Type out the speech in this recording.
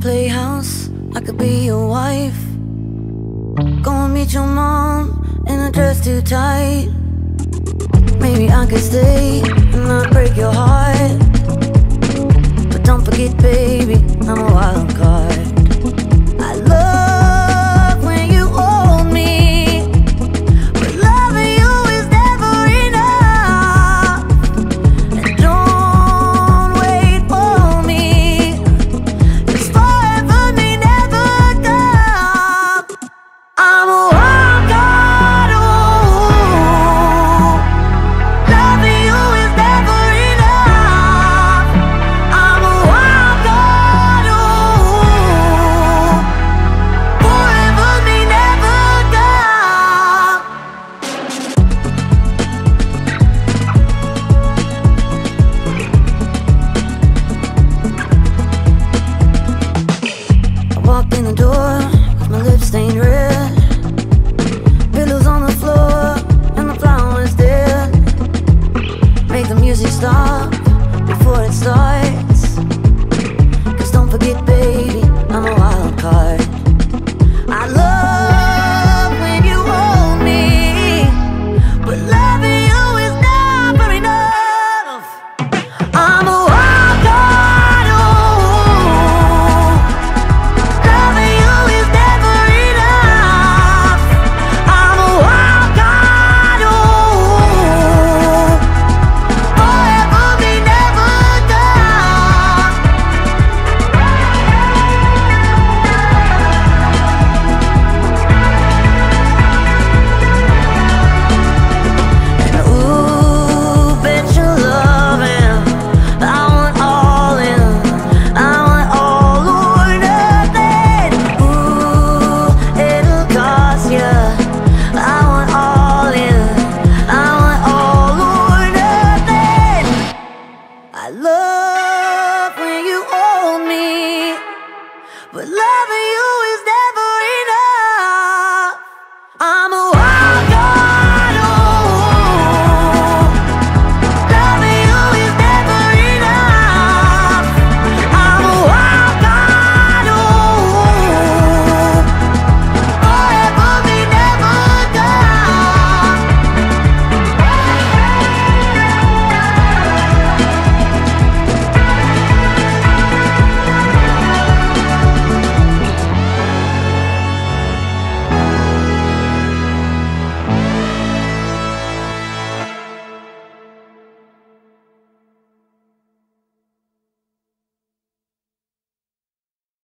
playhouse, I could be your wife. Go meet your mom in a dress too tight. Maybe I could stay and not break your heart.